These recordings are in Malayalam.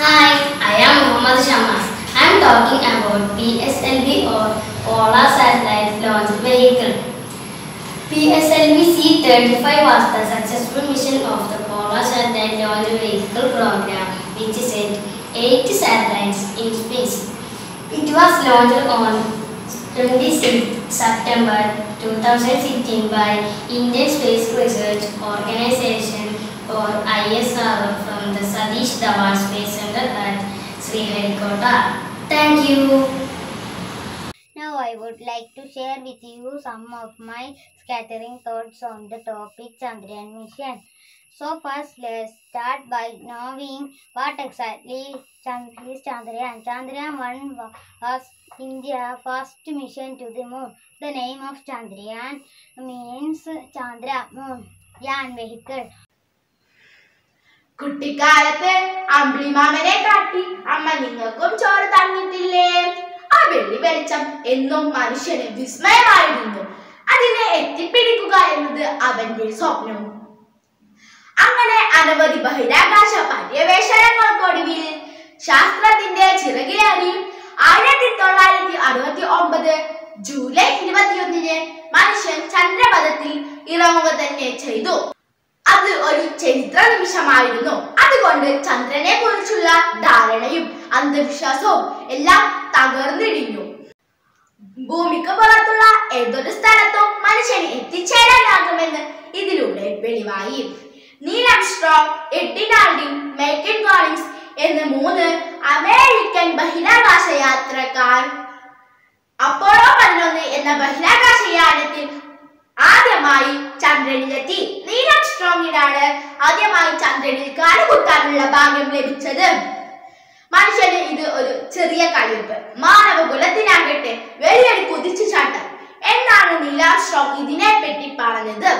Hi, I am Muhammad Shamas. I am talking about PSLV or Polar Satellite Launch Vehicle. PSLV C-35 was the successful mission of the Polar Satellite Launch Vehicle program, which sent eight satellites in space. It was launched on 26 September 2016 by Indian Space Research Organization or ISRO from the Satish Dhawan Space Center at Sriharikota. Thank you. Now I would like to share with you some of my scattering thoughts on the topic Chandrayaan mission. So first let's start by knowing what exactly is Chandrayaan. Chandrayaan 1 was India's first mission to the moon. The name of Chandrayaan means Chandra, moon, Yan vehicle. കുട്ടിക്കാലത്ത് അമ്പിളിമാമനെ കാട്ടി അമ്മ നിങ്ങൾക്കും ചോറ് തന്നിട്ടില്ലേ? ആ വെള്ളി വെളിച്ചം എന്നും മനുഷ്യന് വിസ്മയമായിരുന്നു. അതിനെ എത്തിപ്പിടിക്കുക എന്നത് അവന്റെ സ്വപ്നവും അങ്ങനെ അനവധി ബഹിരാകാശ പര്യവേഷണങ്ങൾക്കൊടുവിൽ ശാസ്ത്രത്തിന്റെ ചിറകിലേറി ആയിരത്തി തൊള്ളായിരത്തി അറുപത്തി ഒമ്പത് ജൂലൈ ഇരുപത്തിയൊന്നിന് മനുഷ്യൻ ചന്ദ്രപഥത്തിൽ ഇറങ്ങുക തന്നെ ചെയ്തു. അത് ഒരു ചരിത്ര നിമിഷമായിരുന്നു അതുകൊണ്ട് ചന്ദ്രനെ കുറിച്ചുള്ള ധാരണയും അന്ധവിശ്വാസവും എല്ലാം തകർന്നിടിഞ്ഞു. ഭൂമിക്ക് പുറത്തുള്ള ഏതൊരു സ്ഥലത്തും മനുഷ്യന് എത്തിച്ചേരാനാകുമെന്ന് ഇതിലൂടെ വെളിവായി. കോളിൻസ് എന്ന മൂന്ന് അമേരിക്കൻ ബഹിരാകാശ യാത്രക്കാർ. അപ്പോളോ പതിനൊന്ന് എന്ന ബഹിരാകാശ യാനത്തിൽ ആദ്യമായി ചന്ദ്രനിൽ കാലുകുത്താനുള്ള ഭാഗ്യം ലഭിച്ചത്. മനുഷ്യന് ഇത് ഒരു ചെറിയ കളിപ്പ്. മാനവകുലത്തിനാകട്ടെ വലിയൊരു കുതിച്ചു ചാട്ടം. എന്നാണ് നീലാം സ്ട്രോങ് ഇതിനെപ്പറ്റി പറഞ്ഞത്.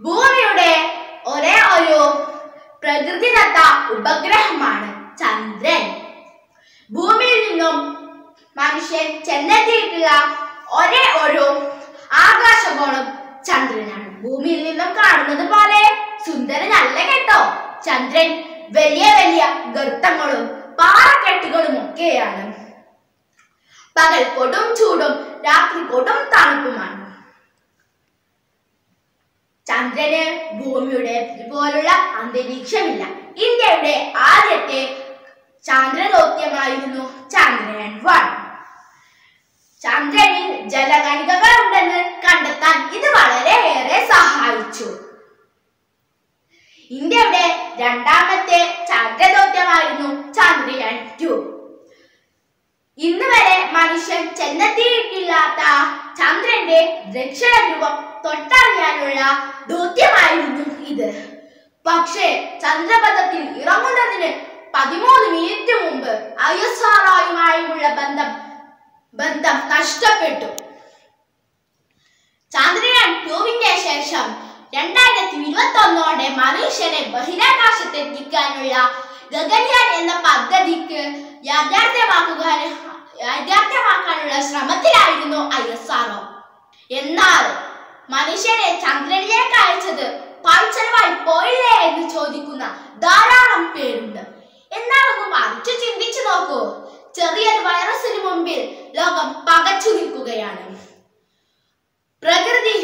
ഭൂമിയുടെ ഒരേ ഒരു പ്രകൃതിദത്ത ഉപഗ്രഹമാണ് ചന്ദ്രൻ. ഭൂമിയിൽ നിന്നും മനുഷ്യൻ ചെന്നെത്തിയിട്ടുള്ള ഒരേ ഒരു ആകാശഗോളം ചന്ദ്രനാണ്. ഭൂമിയിൽ നിന്നും കാണുന്നത് സുന്ദരനല്ല കേട്ടോ. ചന്ദ്രൻ വലിയ വലിയ ഗർത്തങ്ങളും പാറക്കെട്ടുകളും ഒക്കെയാണ്. പകൽ കൊടും ചൂടും രാത്രി കൊടും തണുപ്പുമാണ്. ചന്ദ്രന് ഭൂമിയുടെ പോലുള്ള അന്തരീക്ഷമില്ല. ഇന്ത്യയുടെ ആദ്യത്തെ ചന്ദ്രദൗത്യമായിരുന്നു ചന്ദ്രയാൻ വൺ ചന്ദ്രനിൽ ജലകണികകൾ ഉണ്ടെന്ന് കണ്ടെത്താൻ ഇത് വളരെയേറെ സഹായിച്ചു ഇന്ത്യയുടെ രണ്ടാമത്തെ ചന്ദ്രദൗത്യമായിരുന്നു ചന്ദ്രയാൻ ടു ഇന്ന് വരെ മനുഷ്യൻ ചെന്നെത്തിയിട്ടില്ലാത്ത ചന്ദ്രന്റെ ദക്ഷിണ രൂപം തൊട്ടറിയാനുള്ള ദൗത്യമായിരുന്നു ഇത്. പക്ഷേ ചന്ദ്രപഥത്തിൽ ഇറങ്ങുന്നതിന് പതിമൂന്ന് മിനിറ്റ് മുമ്പ് ഐ എസ് ആർഒയുമായുള്ള ബന്ധം ബന്ധം നഷ്ടപ്പെട്ടു. ചന്ദ്രയാൻ ടൂവിന്റെ ശേഷം രണ്ടായിരത്തി ഇരുപത്തി ഒന്നോടെ മനുഷ്യനെ ബഹിരാകാശത്തെത്തിക്കാനുള്ള ഗഗൻയാൻ എന്ന പദ്ധതിക്ക് യാഥാർത്ഥ്യമാക്കുക യാഥാർത്ഥ്യമാക്കാനുള്ള ശ്രമത്തിലായിരുന്നു ഐ എസ് ആർഒ എന്നാൽ മനുഷ്യനെ ചന്ദ്രനിലേക്ക് അയച്ചത് പാഴ്ചലവായി പോയില്ലേ എന്ന് ചോദിക്കുന്ന ധാരാളം പേരുണ്ട്. എന്നാൽ ഒന്ന് മറിച്ചു ചിന്തിച്ചു നോക്കൂ. ചെറിയൊരു വൈറസിന് മുമ്പിൽ ലോകം പകച്ചു നിൽക്കുകയാണ്. പ്രകൃതി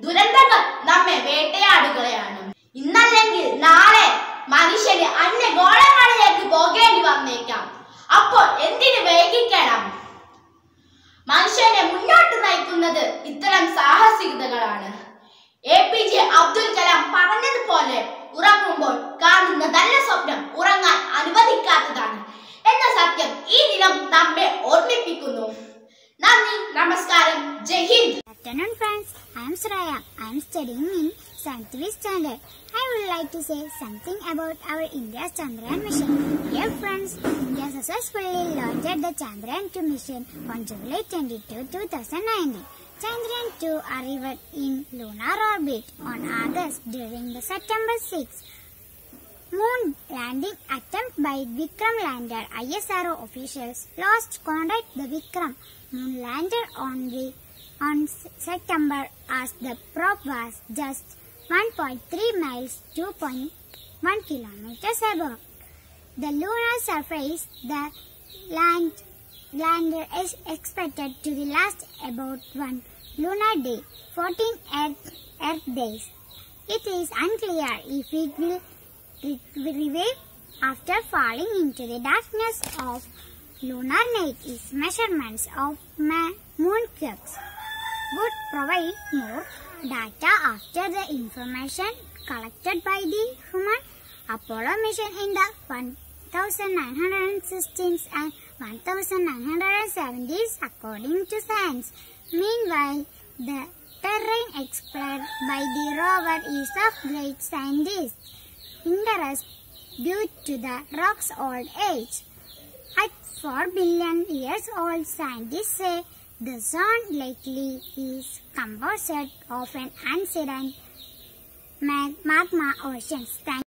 ദുരന്തങ്ങൾ നമ്മെ വേട്ടയാടുകയാണ്. ഇന്നല്ലെങ്കിൽ നാളെ മനുഷ്യന് അന്യ ഗോളങ്ങളിലേക്ക് പോകേണ്ടി വന്നേക്കാം. അപ്പോൾ എന്തിന് വൈകിക്കണം മനുഷ്യനെ മുന്നോട്ട് നയിക്കുന്നത് ഇത്തരം സാഹസികതകളാണ് A P J Abdul Kalam പറഞ്ഞതുപോലെ ഉറങ്ങുമ്പോൾ കാണുന്ന നല്ല സ്വപ്നം ഉറങ്ങാൻ അനുവദിക്കാത്തതാണ് എന്ന സത്യം ഈ ദിനം നമ്മെ ഓർമ്മിപ്പിക്കുന്നു നന്ദി നമസ്കാരം ജയ് Hind Afternoon friends, I am Sraya. I am studying in Sun TV standard. I would like to say something about our India's Chandrayaan mission. Dear friends, successfully launched the Chandrayaan 2 mission on July 22, 2019. Chandrayaan 2 arrived in lunar orbit on August during the September 6. Moon landing attempt by Vikram lander ISRO officials lost contact the Vikram moon lander on the on September as the probe was just 1.3 miles 2.1 kilometers above. The lunar surface, the land lander is expected to last about one lunar day, 14 Earth, Earth days. It is unclear if it will revive after falling into the darkness of lunar night. Its measurements of moon cubes would provide more data after the information collected by the human Apollo mission in the 1916s and 1970s according to science. Meanwhile, the terrain explored by the rover is of great scientist interest due to the rock's old age. At 4 billion years old, scientists say the zone likely is composed of an ancient magma. Thank